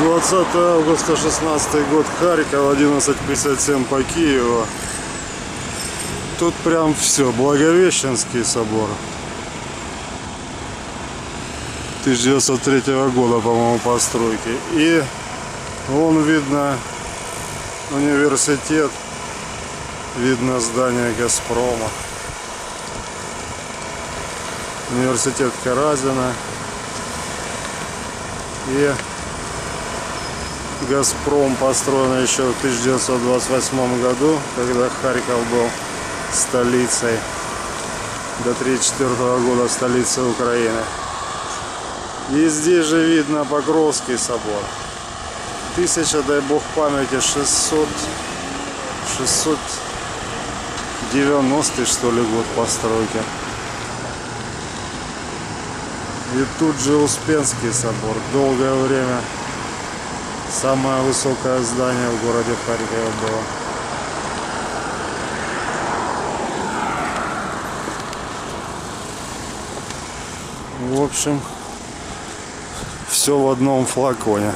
20 августа 16 год Харьков 11.57 по Киеву. Тут прям все Благовещенский собор. 1903 года по-моему постройки. И вон видно университет видно здание Газпрома университет Каразина. И Газпром построен еще в 1928 году, когда Харьков был столицей до 1934 года столицей Украины. И здесь же видно Покровский собор. Тысяча, дай бог памяти, 600, 690 что ли год постройки. И тут же Успенский собор. Долгое время самое высокое здание в городе Харькове было. В общем, все в одном флаконе.